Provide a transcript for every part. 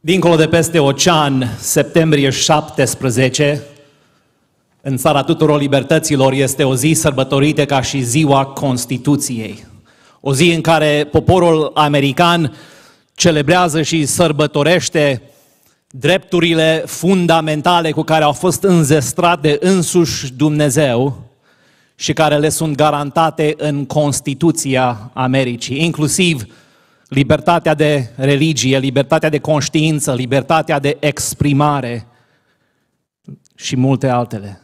Dincolo de peste ocean, septembrie 17, în țara tuturor libertăților, este o zi sărbătorită ca și ziua Constituției. O zi în care poporul american celebrează și sărbătorește drepturile fundamentale cu care au fost înzestrate însuși Dumnezeu și care le sunt garantate în Constituția Americii, inclusiv libertatea de religie, libertatea de conștiință, libertatea de exprimare și multe altele.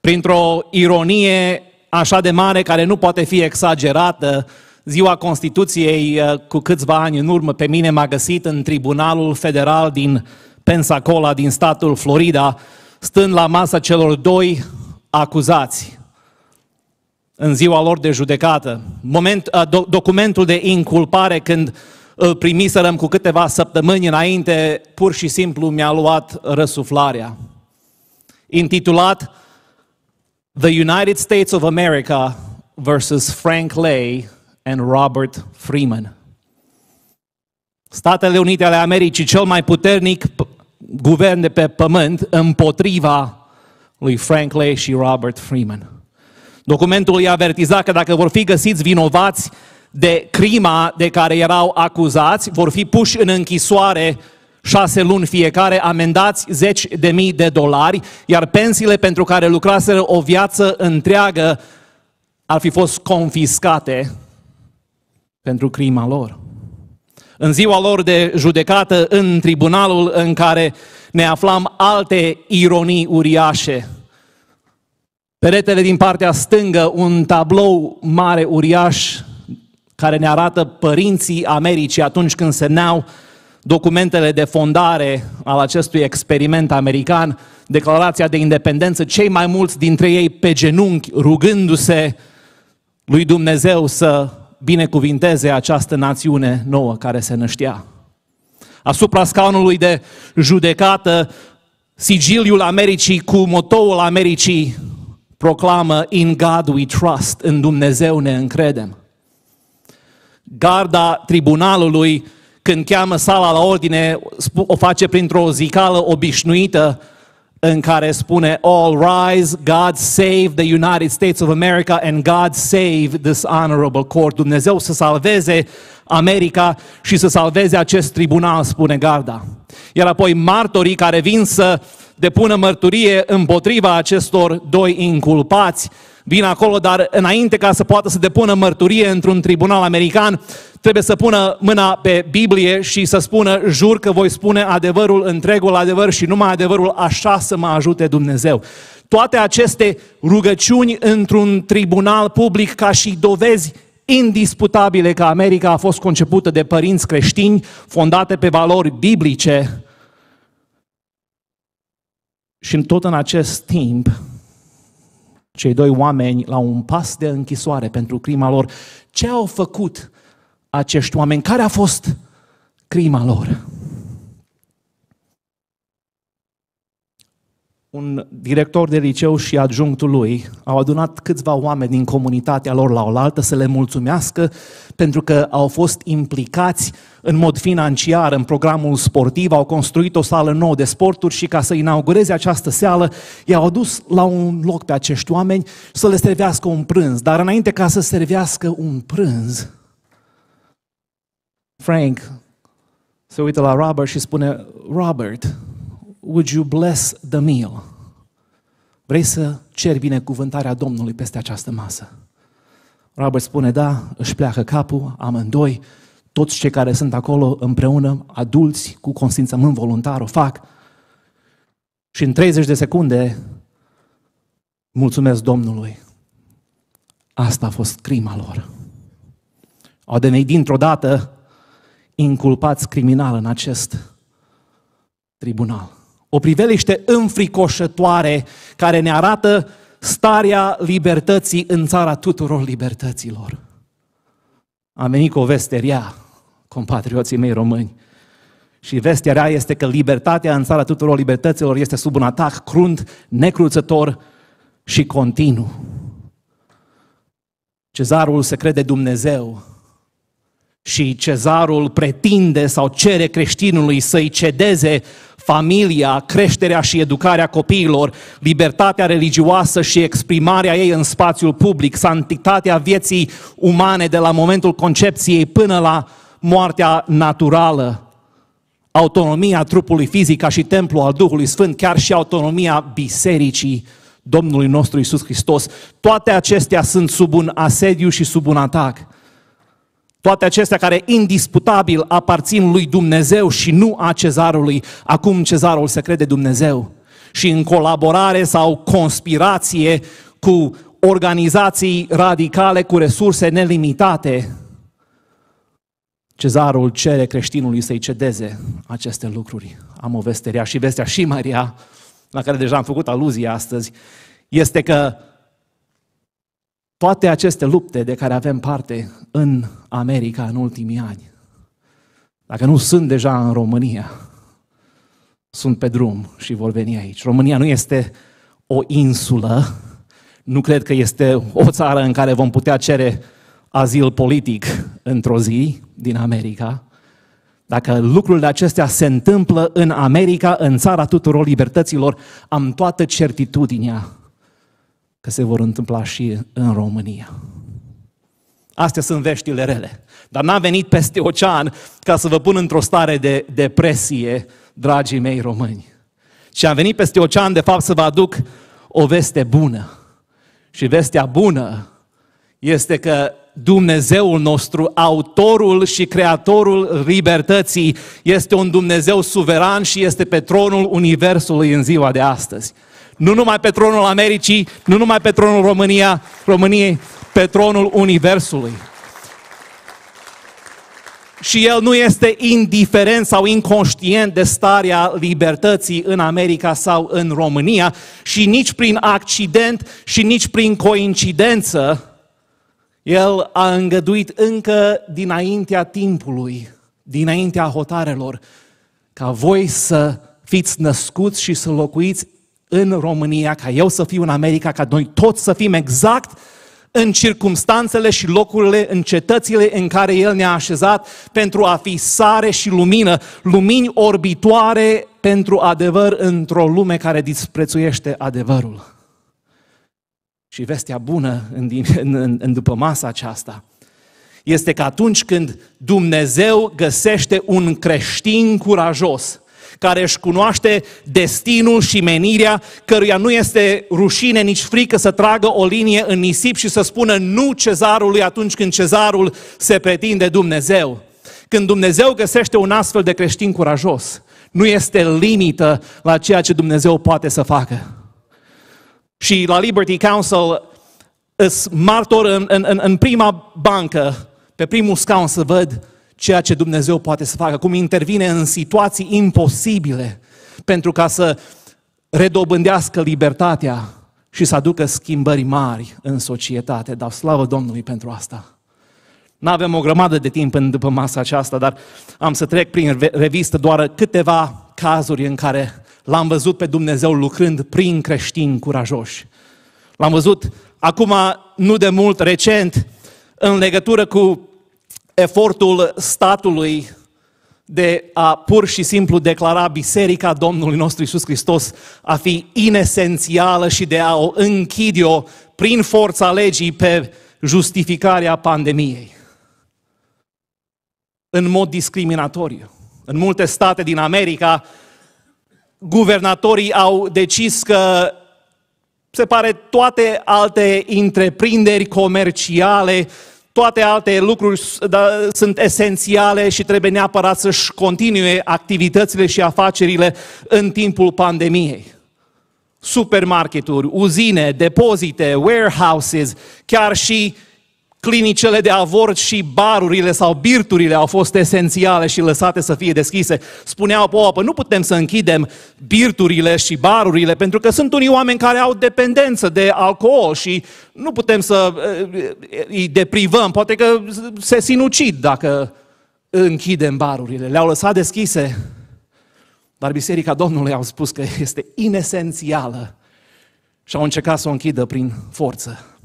Printr-o ironie așa de mare care nu poate fi exagerată, ziua Constituției uh, cu câțiva ani în urmă pe mine m-a găsit în Tribunalul Federal din Pensacola, din statul Florida, stând la masa celor doi acuzați în ziua lor de judecată. Moment, documentul de inculpare, când îl primiserăm cu câteva săptămâni înainte, pur și simplu mi-a luat răsuflarea. Intitulat The United States of America versus Frank Lay and Robert Freeman. Statele Unite ale Americii, cel mai puternic guvern de pe pământ, împotriva lui Frank Lay și Robert Freeman. Documentul îi avertiza că dacă vor fi găsiți vinovați de crima de care erau acuzați, vor fi puși în închisoare șase luni fiecare, amendați zeci de mii de dolari, iar pensiile pentru care lucraseră o viață întreagă ar fi fost confiscate pentru crima lor. În ziua lor de judecată, în tribunalul în care ne aflam alte ironii uriașe, Peretele din partea stângă, un tablou mare, uriaș, care ne arată părinții Americii atunci când semneau documentele de fondare al acestui experiment american, declarația de independență, cei mai mulți dintre ei pe genunchi, rugându-se lui Dumnezeu să binecuvinteze această națiune nouă care se năștea. Asupra scaunului de judecată, sigiliul Americii cu motoul Americii proclamă In God we trust, în Dumnezeu ne încredem. Garda tribunalului, când cheamă sala la ordine, o face printr-o zicală obișnuită în care spune All rise, God save the United States of America and God save this honorable court. Dumnezeu să salveze America și să salveze acest tribunal, spune garda. Iar apoi martorii care vin să depună mărturie împotriva acestor doi inculpați, vin acolo, dar înainte ca să poată să depună mărturie într-un tribunal american, trebuie să pună mâna pe Biblie și să spună, jur că voi spune adevărul, întregul adevăr și numai adevărul, așa să mă ajute Dumnezeu. Toate aceste rugăciuni într-un tribunal public ca și dovezi indisputabile că America a fost concepută de părinți creștini, fondate pe valori biblice, și în tot în acest timp, cei doi oameni la un pas de închisoare pentru crima lor, ce au făcut acești oameni? Care a fost crima lor? Un director de liceu și adjunctul lui au adunat câțiva oameni din comunitatea lor la oaltă să le mulțumească pentru că au fost implicați în mod financiar în programul sportiv, au construit o sală nouă de sporturi și ca să inaugureze această seală, i-au adus la un loc pe acești oameni să le servească un prânz. Dar înainte ca să servească un prânz, Frank se uită la Robert și spune, Robert, would you bless the meal? Vrei să ceri binecuvântarea Domnului peste această masă? Robert spune, da, își pleacă capul, amândoi, toți cei care sunt acolo împreună, adulți, cu consimțământ voluntar, o fac. Și în 30 de secunde mulțumesc Domnului. Asta a fost crima lor. Au devenit dintr-o dată inculpați criminal în acest tribunal o priveliște înfricoșătoare care ne arată starea libertății în țara tuturor libertăților. Am venit cu o veste rea, compatrioții mei români. Și vestea rea este că libertatea în țara tuturor libertăților este sub un atac crunt, necruțător și continuu. Cezarul se crede Dumnezeu și cezarul pretinde sau cere creștinului să-i cedeze familia, creșterea și educarea copiilor, libertatea religioasă și exprimarea ei în spațiul public, santitatea vieții umane de la momentul concepției până la moartea naturală, autonomia trupului fizic ca și templu al Duhului Sfânt, chiar și autonomia bisericii Domnului nostru Isus Hristos, toate acestea sunt sub un asediu și sub un atac. Toate acestea care indisputabil aparțin lui Dumnezeu și nu a cezarului. Acum cezarul se crede Dumnezeu. Și în colaborare sau conspirație cu organizații radicale cu resurse nelimitate, cezarul cere creștinului să-i cedeze aceste lucruri. Am o veste și vestea și Maria, la care deja am făcut aluzie astăzi, este că toate aceste lupte de care avem parte în America în ultimii ani, dacă nu sunt deja în România, sunt pe drum și vor veni aici. România nu este o insulă, nu cred că este o țară în care vom putea cere azil politic într-o zi din America. Dacă lucrurile acestea se întâmplă în America, în țara tuturor libertăților, am toată certitudinea că se vor întâmpla și în România. Astea sunt veștile rele. Dar n-am venit peste ocean ca să vă pun într-o stare de depresie, dragii mei români. Și am venit peste ocean, de fapt, să vă aduc o veste bună. Și vestea bună este că Dumnezeul nostru, autorul și creatorul libertății, este un Dumnezeu suveran și este pe tronul Universului în ziua de astăzi. Nu numai pe tronul Americii, nu numai pe tronul România, României, pe tronul Universului. Și el nu este indiferent sau inconștient de starea libertății în America sau în România și nici prin accident și nici prin coincidență el a îngăduit încă dinaintea timpului, dinaintea hotarelor, ca voi să fiți născuți și să locuiți în România, ca eu să fiu în America, ca noi toți să fim exact în circumstanțele și locurile, în cetățile în care El ne-a așezat pentru a fi sare și lumină, lumini orbitoare pentru adevăr într-o lume care disprețuiește adevărul. Și vestea bună în, în, în, în după masa aceasta este că atunci când Dumnezeu găsește un creștin curajos, care își cunoaște destinul și menirea, căruia nu este rușine nici frică să tragă o linie în nisip și să spună nu cezarului atunci când cezarul se pretinde Dumnezeu. Când Dumnezeu găsește un astfel de creștin curajos, nu este limită la ceea ce Dumnezeu poate să facă. Și la Liberty Council îs martor în, în, în prima bancă, pe primul scaun să văd ceea ce Dumnezeu poate să facă, cum intervine în situații imposibile pentru ca să redobândească libertatea și să aducă schimbări mari în societate. Dau slavă Domnului pentru asta. Nu avem o grămadă de timp în după masa aceasta, dar am să trec prin revistă doar câteva cazuri în care l-am văzut pe Dumnezeu lucrând prin creștini curajoși. L-am văzut acum, nu de mult, recent, în legătură cu efortul statului de a pur și simplu declara Biserica Domnului nostru Isus Hristos a fi inesențială și de a o închide-o prin forța legii pe justificarea pandemiei. În mod discriminatoriu. În multe state din America, guvernatorii au decis că se pare toate alte întreprinderi comerciale toate alte lucruri da, sunt esențiale și trebuie neapărat să-și continue activitățile și afacerile în timpul pandemiei. Supermarketuri, uzine, depozite, warehouses, chiar și clinicele de avort și barurile sau birturile au fost esențiale și lăsate să fie deschise. Spuneau, po, pă, nu putem să închidem birturile și barurile pentru că sunt unii oameni care au dependență de alcool și nu putem să eh, îi deprivăm. Poate că se sinucid dacă închidem barurile. Le-au lăsat deschise, dar Biserica Domnului au spus că este inesențială și au încercat să o închidă prin forță.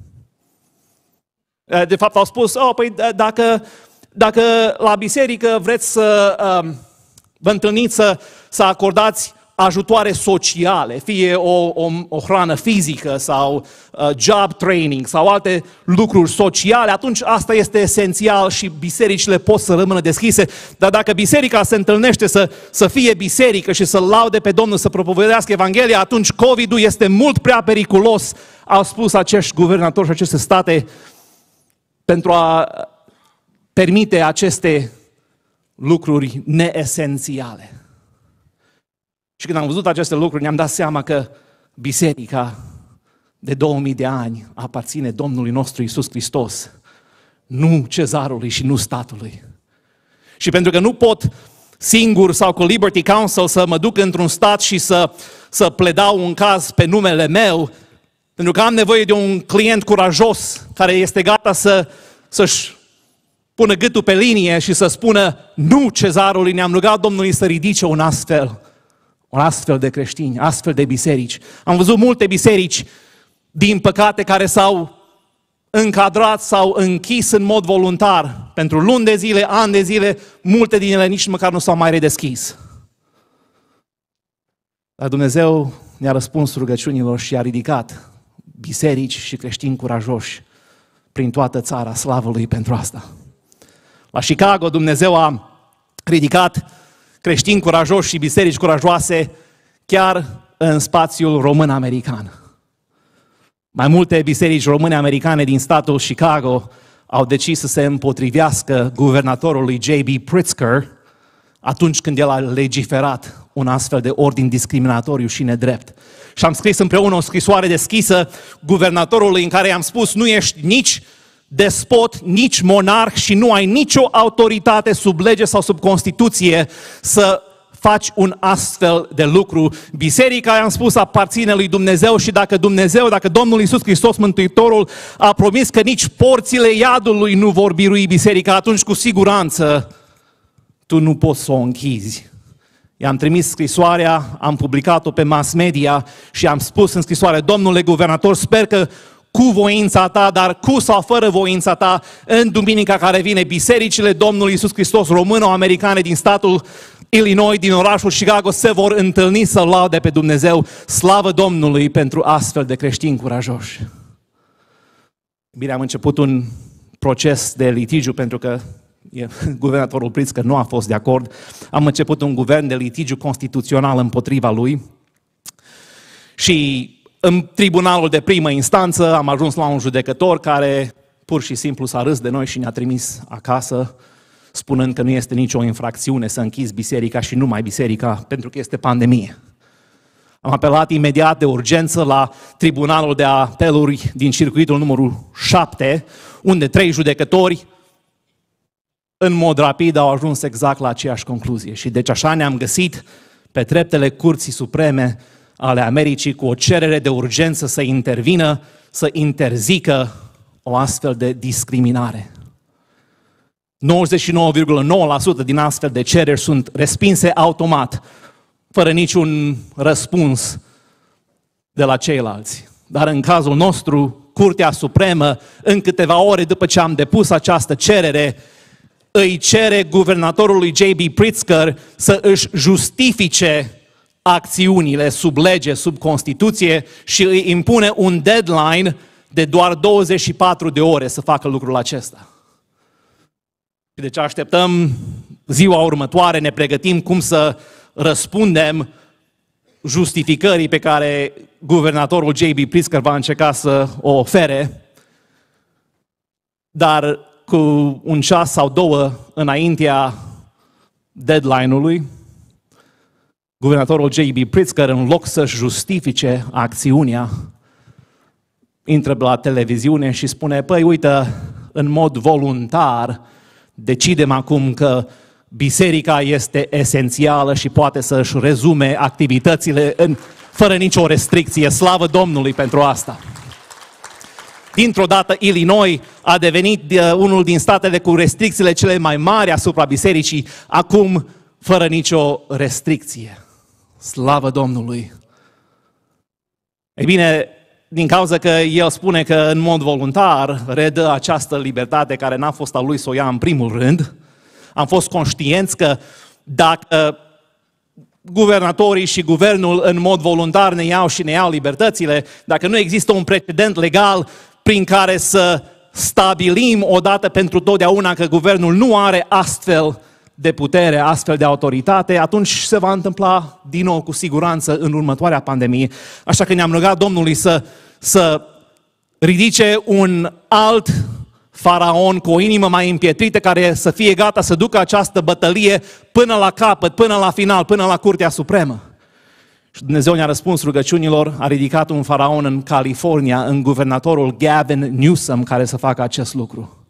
Eh, de fapt, au spus, oh, păi dacă Dacă la biserică vreți să uh, vă întâlniți să, să acordați ajutoare sociale, fie o, o, o hrană fizică sau uh, job training sau alte lucruri sociale, atunci asta este esențial și bisericile pot să rămână deschise. Dar dacă biserica se întâlnește să, să fie biserică și să laude pe Domnul, să propovădească Evanghelia, atunci COVID-ul este mult prea periculos, au spus acești guvernatori și aceste state, pentru a permite aceste lucruri neesențiale. Și când am văzut aceste lucruri, ne-am dat seama că biserica de 2000 de ani aparține Domnului nostru Isus Hristos, nu cezarului și nu statului. Și pentru că nu pot singur sau cu Liberty Council să mă duc într-un stat și să, să pledau un caz pe numele meu, pentru că am nevoie de un client curajos care este gata să, să-și pună gâtul pe linie și să spună nu cezarului, ne-am rugat Domnului să ridice un astfel un astfel de creștini, astfel de biserici. Am văzut multe biserici, din păcate, care s-au încadrat sau închis în mod voluntar pentru luni de zile, ani de zile, multe din ele nici măcar nu s-au mai redeschis. Dar Dumnezeu ne-a răspuns rugăciunilor și a ridicat biserici și creștini curajoși prin toată țara, slavă Lui pentru asta. La Chicago Dumnezeu a ridicat creștini curajoși și biserici curajoase chiar în spațiul român-american. Mai multe biserici române-americane din statul Chicago au decis să se împotrivească guvernatorului J.B. Pritzker atunci când el a legiferat un astfel de ordin discriminatoriu și nedrept. Și am scris împreună o scrisoare deschisă guvernatorului în care i-am spus nu ești nici despot, nici monarh și nu ai nicio autoritate sub lege sau sub Constituție să faci un astfel de lucru. Biserica, am spus, aparține lui Dumnezeu și dacă Dumnezeu, dacă Domnul Iisus Hristos Mântuitorul a promis că nici porțile iadului nu vor birui biserica, atunci cu siguranță tu nu poți să o închizi. I-am trimis scrisoarea, am publicat-o pe mass media și am spus în scrisoare, domnule guvernator, sper că cu voința ta, dar cu sau fără voința ta, în duminica care vine, bisericile Domnului Isus Hristos româno-americane din statul Illinois, din orașul Chicago, se vor întâlni să laude pe Dumnezeu. Slavă Domnului pentru astfel de creștini curajoși. Bine, am început un proces de litigiu pentru că guvernatorul Pritzker nu a fost de acord. Am început un guvern de litigiu constituțional împotriva lui și în tribunalul de primă instanță am ajuns la un judecător care pur și simplu s-a râs de noi și ne-a trimis acasă, spunând că nu este nicio infracțiune să închizi biserica și numai biserica, pentru că este pandemie. Am apelat imediat de urgență la tribunalul de apeluri din circuitul numărul 7, unde trei judecători în mod rapid au ajuns exact la aceeași concluzie. Și deci așa ne-am găsit pe treptele Curții Supreme ale Americii cu o cerere de urgență să intervină, să interzică o astfel de discriminare. 99,9% din astfel de cereri sunt respinse automat, fără niciun răspuns de la ceilalți. Dar în cazul nostru, Curtea Supremă, în câteva ore după ce am depus această cerere, îi cere guvernatorului J.B. Pritzker să își justifice acțiunile sub lege, sub Constituție și îi impune un deadline de doar 24 de ore să facă lucrul acesta. Deci așteptăm ziua următoare, ne pregătim cum să răspundem justificării pe care guvernatorul J.B. Pritzker va încerca să o ofere, dar cu un ceas sau două înaintea deadline-ului, guvernatorul J.B. Pritzker, în loc să-și justifice acțiunea, intră la televiziune și spune, păi uite, în mod voluntar, decidem acum că biserica este esențială și poate să-și rezume activitățile în, fără nicio restricție. Slavă Domnului pentru asta! Dintr-o dată, Illinois a devenit uh, unul din statele cu restricțiile cele mai mari asupra bisericii, acum fără nicio restricție. Slavă Domnului! Ei bine, din cauza că el spune că în mod voluntar redă această libertate care n-a fost a lui să o ia în primul rând, am fost conștienți că dacă guvernatorii și guvernul în mod voluntar ne iau și ne iau libertățile, dacă nu există un precedent legal prin care să stabilim odată pentru totdeauna că guvernul nu are astfel de putere, astfel de autoritate, atunci se va întâmpla din nou cu siguranță în următoarea pandemie. Așa că ne-am rugat Domnului să, să ridice un alt faraon cu o inimă mai împietrită care să fie gata să ducă această bătălie până la capăt, până la final, până la Curtea Supremă. Și Dumnezeu ne-a răspuns rugăciunilor, a ridicat un faraon în California, în guvernatorul Gavin Newsom, care să facă acest lucru.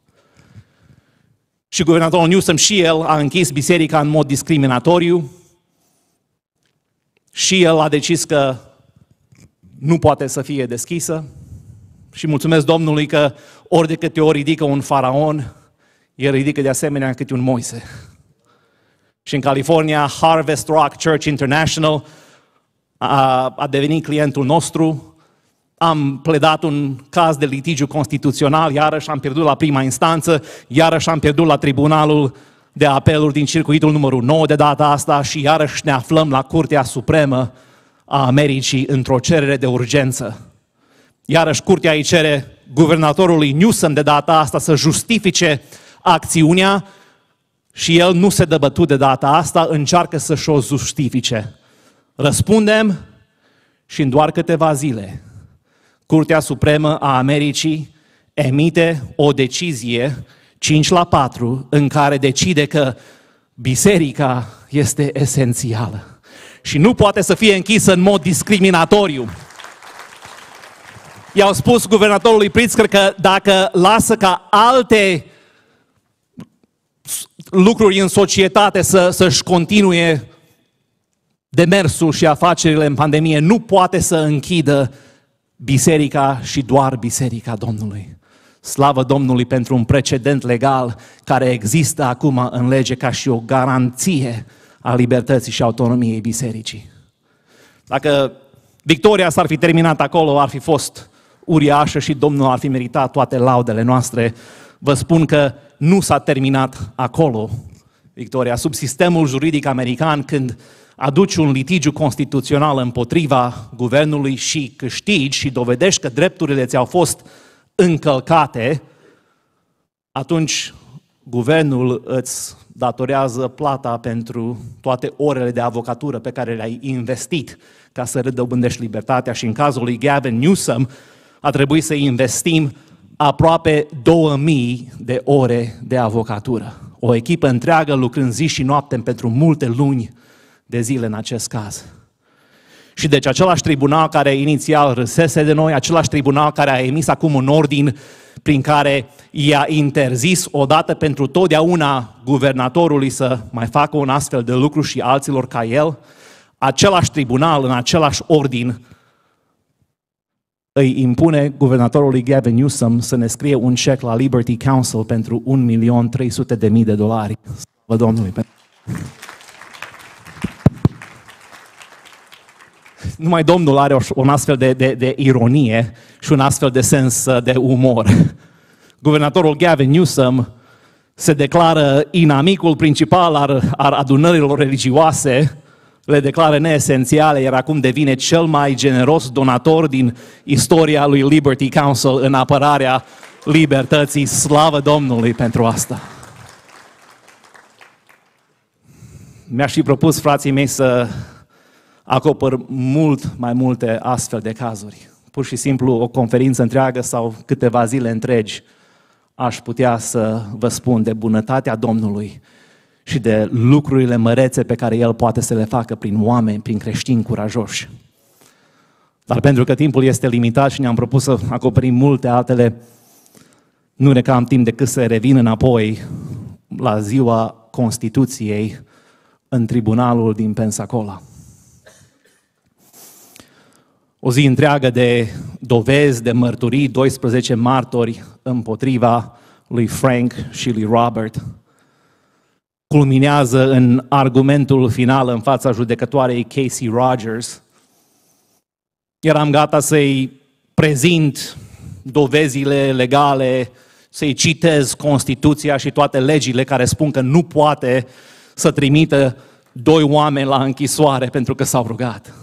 Și guvernatorul Newsom și el a închis biserica în mod discriminatoriu și el a decis că nu poate să fie deschisă. Și mulțumesc Domnului că ori de câte ori ridică un faraon, el ridică de asemenea câte un Moise. Și în California, Harvest Rock Church International a, a devenit clientul nostru. Am pledat un caz de litigiu constituțional, iarăși am pierdut la prima instanță, iarăși am pierdut la tribunalul de apeluri din circuitul numărul 9 de data asta și iarăși ne aflăm la Curtea Supremă a Americii într-o cerere de urgență. Iarăși curtea îi cere guvernatorului Newsom de data asta să justifice acțiunea și el nu se dă bătut de data asta, încearcă să-și o justifice. Răspundem și în doar câteva zile Curtea Supremă a Americii emite o decizie 5 la 4 în care decide că biserica este esențială și nu poate să fie închisă în mod discriminatoriu. I-au spus guvernatorului Pritzker că dacă lasă ca alte lucruri în societate să, să-și continue demersul și afacerile în pandemie, nu poate să închidă biserica și doar biserica Domnului. Slavă Domnului pentru un precedent legal care există acum în lege ca și o garanție a libertății și autonomiei bisericii. Dacă victoria s-ar fi terminat acolo, ar fi fost uriașă și Domnul ar fi meritat toate laudele noastre. Vă spun că nu s-a terminat acolo victoria. Sub sistemul juridic american, când aduci un litigiu constituțional împotriva guvernului și câștigi și dovedești că drepturile ți-au fost încălcate, atunci guvernul îți datorează plata pentru toate orele de avocatură pe care le-ai investit ca să redobândești libertatea și în cazul lui Gavin Newsom a trebuit să investim aproape 2000 de ore de avocatură. O echipă întreagă lucrând zi și noapte pentru multe luni de zile în acest caz. Și deci același tribunal care inițial râsese de noi, același tribunal care a emis acum un ordin prin care i-a interzis odată pentru totdeauna guvernatorului să mai facă un astfel de lucru și alților ca el, același tribunal în același ordin îi impune guvernatorului Gavin Newsom să ne scrie un cec la Liberty Council pentru 1.300.000 de dolari. Vă Domnului! Numai Domnul are un astfel de, de, de ironie și un astfel de sens uh, de umor. Guvernatorul Gavin Newsom se declară inamicul principal al, al adunărilor religioase, le declară neesențiale, iar acum devine cel mai generos donator din istoria lui Liberty Council în apărarea libertății. Slavă Domnului pentru asta! Mi-aș fi propus, frații mei, să acopăr mult mai multe astfel de cazuri. Pur și simplu o conferință întreagă sau câteva zile întregi aș putea să vă spun de bunătatea Domnului și de lucrurile mărețe pe care El poate să le facă prin oameni, prin creștini curajoși. Dar pentru că timpul este limitat și ne-am propus să acoperim multe altele, nu ne cam timp decât să revin înapoi la ziua Constituției în tribunalul din Pensacola. O zi întreagă de dovezi, de mărturii, 12 martori împotriva lui Frank și lui Robert, culminează în argumentul final în fața judecătoarei Casey Rogers. Eram gata să-i prezint dovezile legale, să-i citez Constituția și toate legile care spun că nu poate să trimită doi oameni la închisoare pentru că s-au rugat.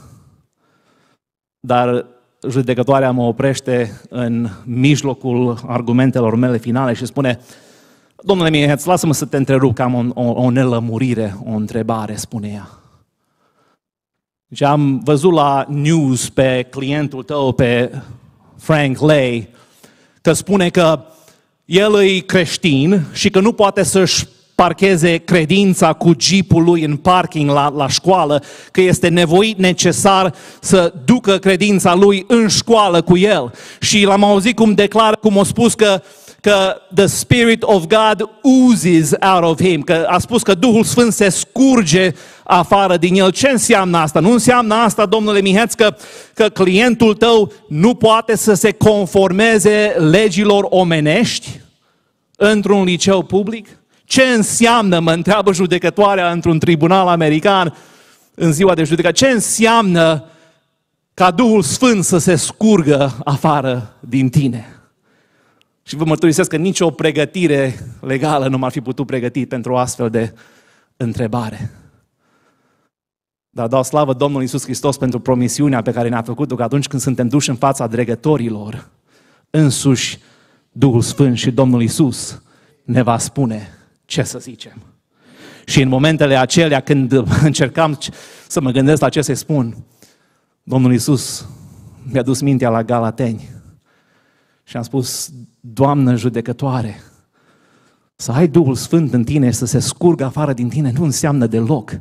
Dar judecătoarea mă oprește în mijlocul argumentelor mele finale și spune Domnule Mieheț, lasă-mă să te întrerup, că am o, o, o nelămurire, o întrebare, spune ea. Deci am văzut la news pe clientul tău, pe Frank Lay, că spune că el e creștin și că nu poate să-și parcheze credința cu jeepul lui în parking la, la școală, că este nevoit necesar să ducă credința lui în școală cu el. Și l-am auzit cum declară, cum a spus că că the Spirit of God oozes out of him, că a spus că Duhul Sfânt se scurge afară din el. Ce înseamnă asta? Nu înseamnă asta, domnule Miheț, că, că clientul tău nu poate să se conformeze legilor omenești într-un liceu public? Ce înseamnă, mă întreabă judecătoarea într-un tribunal american în ziua de judecată, ce înseamnă ca Duhul Sfânt să se scurgă afară din tine? Și vă mărturisesc că nicio pregătire legală nu m-ar fi putut pregăti pentru o astfel de întrebare. Dar dau slavă Domnului Isus Hristos pentru promisiunea pe care ne-a făcut-o că atunci când suntem duși în fața dregătorilor, însuși Duhul Sfânt și Domnul Isus ne va spune ce să zicem. Și în momentele acelea când încercam să mă gândesc la ce să spun, Domnul Isus mi-a dus mintea la Galateni și am spus, Doamnă judecătoare, să ai Duhul Sfânt în tine, să se scurgă afară din tine, nu înseamnă deloc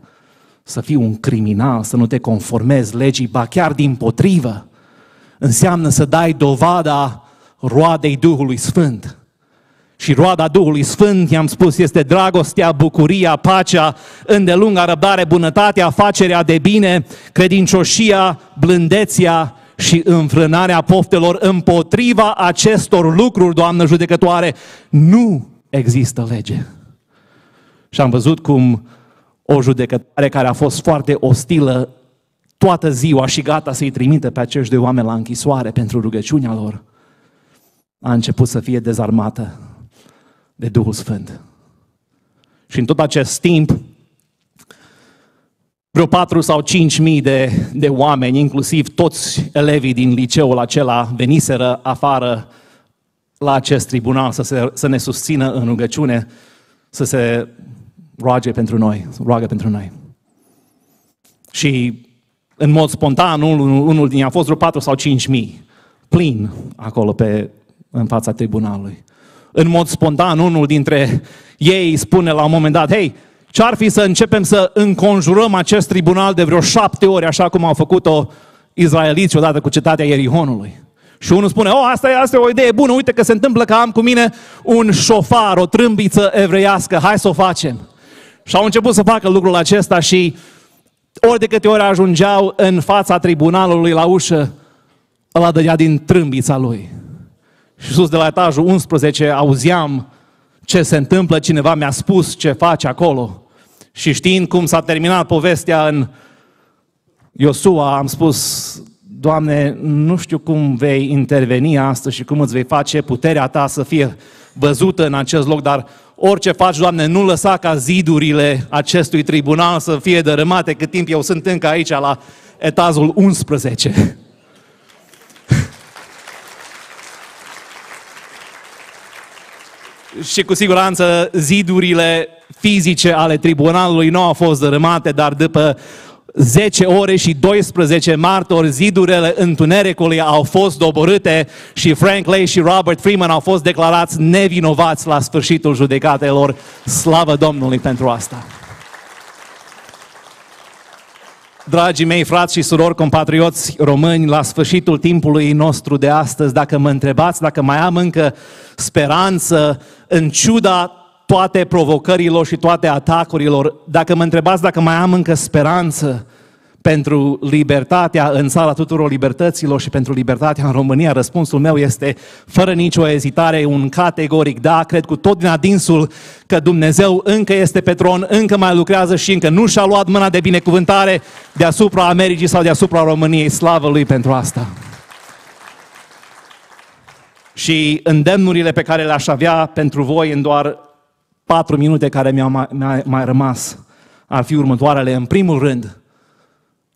să fii un criminal, să nu te conformezi legii, ba chiar din potrivă. Înseamnă să dai dovada roadei Duhului Sfânt. Și roada Duhului Sfânt, i-am spus, este dragostea, bucuria, pacea, îndelunga răbdare, bunătatea, facerea de bine, credincioșia, blândețea și înfrânarea poftelor împotriva acestor lucruri, Doamnă judecătoare, nu există lege. Și am văzut cum o judecătoare care a fost foarte ostilă toată ziua și gata să-i trimite pe acești de oameni la închisoare pentru rugăciunea lor, a început să fie dezarmată de Duhul Sfânt. Și în tot acest timp, vreo patru sau cinci mii de, de oameni, inclusiv toți elevii din liceul acela, veniseră afară la acest tribunal să, se, să ne susțină în rugăciune, să se roage pentru noi, roagă pentru noi. Și în mod spontan, unul, unul din ei a fost vreo patru sau cinci mii, plin acolo pe, în fața tribunalului. În mod spontan, unul dintre ei spune la un moment dat, hei, ce-ar fi să începem să înconjurăm acest tribunal de vreo șapte ori, așa cum au făcut-o izraeliții odată cu cetatea Ierihonului? Și unul spune, oh, asta e, asta e o idee bună, uite că se întâmplă că am cu mine un șofar, o trâmbiță evreiască, hai să o facem. Și au început să facă lucrul acesta și ori de câte ori ajungeau în fața tribunalului la ușă, ăla dădea din trâmbița lui. Și sus de la etajul 11 auzeam ce se întâmplă, cineva mi-a spus ce face acolo. Și știind cum s-a terminat povestea în Iosua, am spus, Doamne, nu știu cum vei interveni astăzi și cum îți vei face puterea Ta să fie văzută în acest loc, dar orice faci, Doamne, nu lăsa ca zidurile acestui tribunal să fie dărâmate cât timp eu sunt încă aici la etazul 11. Și cu siguranță zidurile fizice ale tribunalului nu au fost dărâmate, dar după 10 ore și 12 martori, zidurile întunericului au fost doborâte și Frank Lay și Robert Freeman au fost declarați nevinovați la sfârșitul judecatelor. Slavă Domnului pentru asta! Dragii mei frați și surori compatrioți români, la sfârșitul timpului nostru de astăzi, dacă mă întrebați dacă mai am încă speranță în ciuda toate provocărilor și toate atacurilor, dacă mă întrebați dacă mai am încă speranță pentru libertatea în țara tuturor libertăților și pentru libertatea în România, răspunsul meu este fără nicio ezitare, un categoric da, cred cu tot din adinsul că Dumnezeu încă este pe tron, încă mai lucrează și încă nu și-a luat mâna de binecuvântare deasupra Americii sau deasupra României. Slavă Lui pentru asta! Și îndemnurile pe care le-aș avea pentru voi în doar patru minute care mi-au mai, mai, mai rămas ar fi următoarele. În primul rând,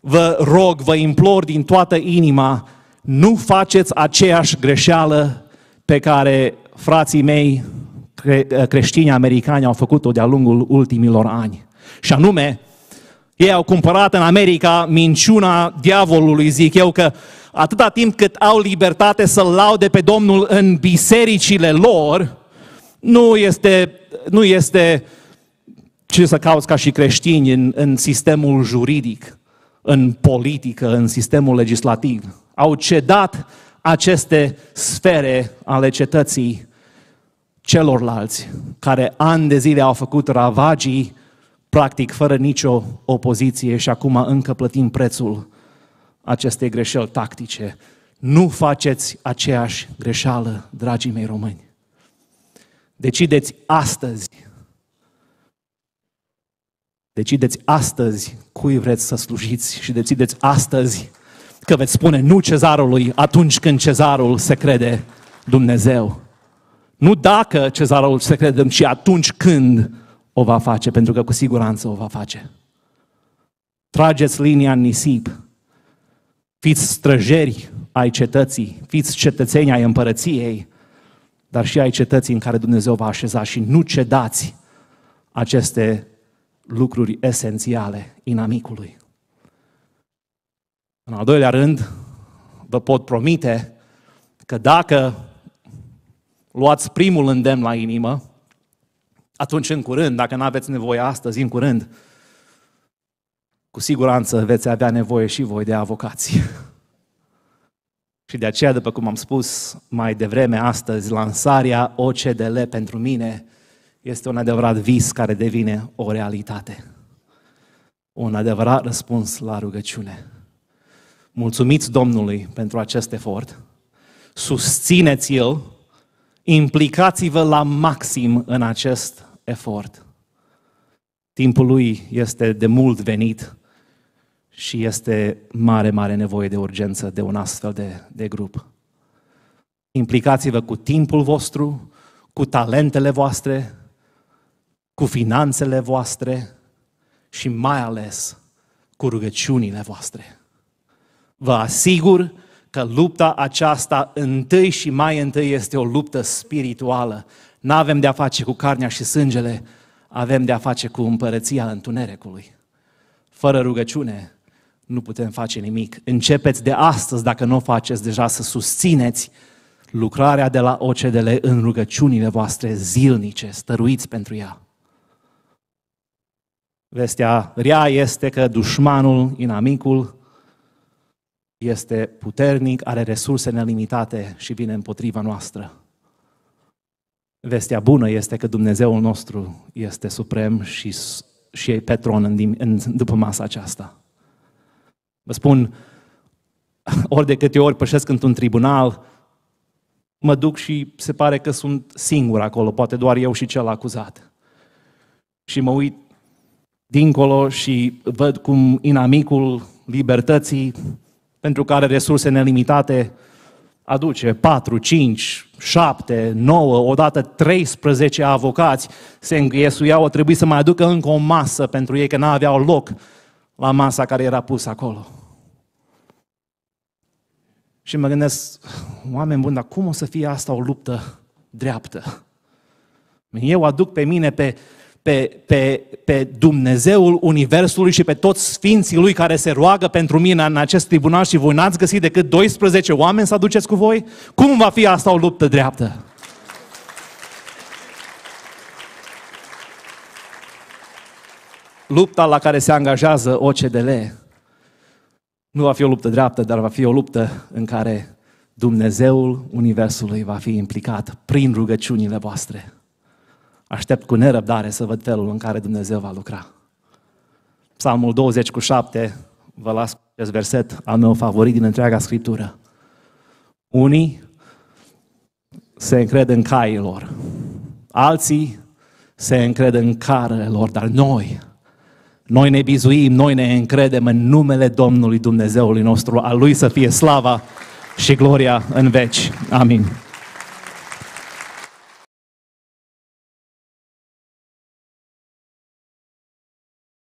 vă rog, vă implor din toată inima, nu faceți aceeași greșeală pe care frații mei cre- creștini americani au făcut-o de-a lungul ultimilor ani. Și anume, ei au cumpărat în America minciuna diavolului, zic eu, că atâta timp cât au libertate să laude pe Domnul în bisericile lor, nu este, nu este ce să cauți ca și creștini în, în sistemul juridic, în politică, în sistemul legislativ. Au cedat aceste sfere ale cetății celorlalți, care ani de zile au făcut ravagii, practic fără nicio opoziție și acum încă plătim prețul acestei greșeli tactice. Nu faceți aceeași greșeală, dragii mei români. Decideți astăzi. Decideți astăzi cui vreți să slujiți și decideți astăzi că veți spune nu cezarului atunci când cezarul se crede Dumnezeu. Nu dacă cezarul se crede, ci atunci când o va face, pentru că cu siguranță o va face. Trageți linia în nisip. Fiți străjeri ai cetății, fiți cetățeni ai împărăției, dar și ai cetății în care Dumnezeu va așeza și nu cedați aceste lucruri esențiale inamicului. În al doilea rând, vă pot promite că dacă luați primul îndemn la inimă, atunci în curând, dacă nu aveți nevoie astăzi, în curând, cu siguranță veți avea nevoie și voi de avocați. și de aceea, după cum am spus mai devreme astăzi, lansarea OCDL pentru mine este un adevărat vis care devine o realitate. Un adevărat răspuns la rugăciune. Mulțumiți Domnului pentru acest efort, susțineți-l, implicați-vă la maxim în acest efort. Timpul lui este de mult venit și este mare, mare nevoie de urgență de un astfel de, de grup. Implicați-vă cu timpul vostru, cu talentele voastre, cu finanțele voastre și mai ales cu rugăciunile voastre. Vă asigur că lupta aceasta întâi și mai întâi este o luptă spirituală. Nu avem de a face cu carnea și sângele, avem de a face cu împărăția întunericului. Fără rugăciune nu putem face nimic. Începeți de astăzi, dacă nu o faceți deja, să susțineți lucrarea de la OCDL în rugăciunile voastre zilnice, stăruiți pentru ea. Vestea rea este că dușmanul, inamicul, este puternic, are resurse nelimitate și vine împotriva noastră. Vestea bună este că Dumnezeul nostru este suprem și, și e pe tron în, în, după masa aceasta. Vă spun, ori de câte ori pășesc într-un tribunal, mă duc și se pare că sunt singur acolo, poate doar eu și cel acuzat. Și mă uit dincolo și văd cum inamicul libertății, pentru care resurse nelimitate, aduce 4, 5, 7, 9, odată 13 avocați se înghesuiau, o trebuie să mai aducă încă o masă pentru ei, că nu aveau loc la masa care era pusă acolo. Și mă gândesc, oameni buni, dar cum o să fie asta o luptă dreaptă? Eu aduc pe mine pe pe, pe, pe Dumnezeul Universului și pe toți sfinții Lui care se roagă pentru mine în acest tribunal și voi n-ați găsit decât 12 oameni să aduceți cu voi? Cum va fi asta o luptă dreaptă? Lupta la care se angajează OCDL nu va fi o luptă dreaptă, dar va fi o luptă în care Dumnezeul Universului va fi implicat prin rugăciunile voastre. Aștept cu nerăbdare să văd felul în care Dumnezeu va lucra. Psalmul 20 cu 7, vă las acest verset al meu favorit din întreaga Scriptură. Unii se încred în cailor, alții se încred în carele lor, dar noi, noi ne bizuim, noi ne încredem în numele Domnului Dumnezeului nostru, al Lui să fie slava și gloria în veci. Amin.